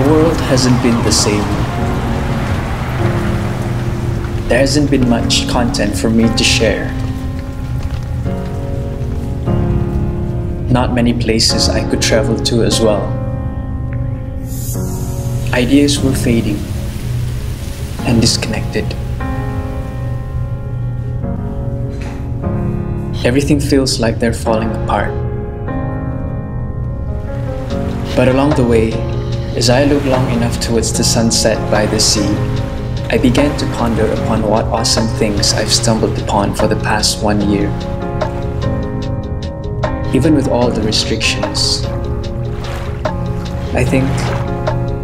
The world hasn't been the same. There hasn't been much content for me to share. Not many places I could travel to as well. Ideas were fading and disconnected. Everything feels like they're falling apart. But along the way, as I look long enough towards the sunset by the sea, I began to ponder upon what awesome things I've stumbled upon for the past one year. Even with all the restrictions, I think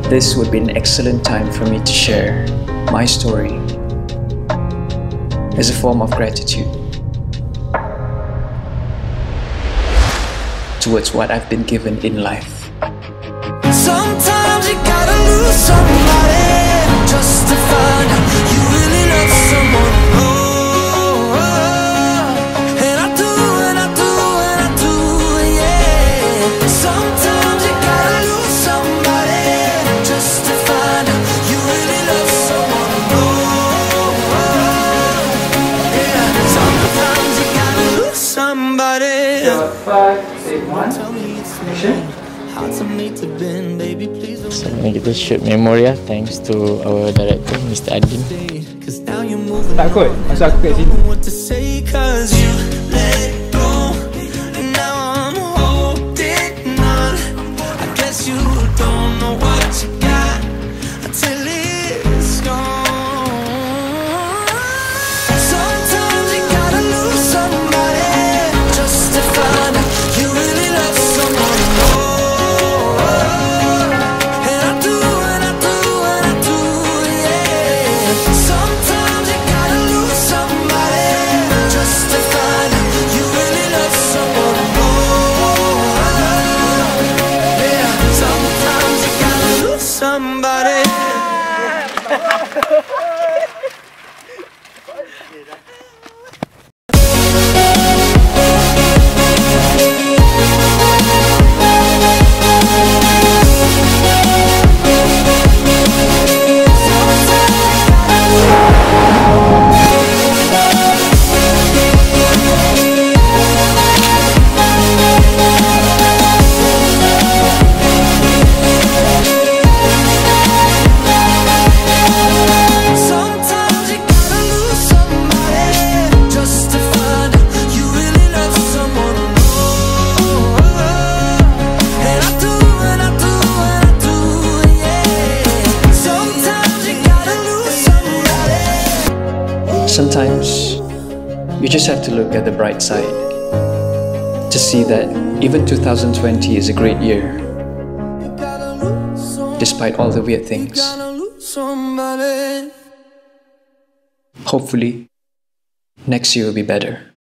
this would be an excellent time for me to share my story as a form of gratitude towards what I've been given in life. Somebody just to find out you really love someone. Oh, oh, and I do, and I do, and I do, yeah. Sometimes you gotta lose somebody just to find out you really love someone. Oh, yeah. Sometimes you gotta lose somebody. Five, eight, one. Tell me it's hard to make to bend, baby. Please don't So ni kita shoot Memoria thanks to our director Mr. Addin. stay, Cause now you're moving Tak kot Masa aku kat sini somebody Sometimes you just have to look at the bright side to see that even 2020 is a great year despite all the weird things. Hopefully, next year will be better.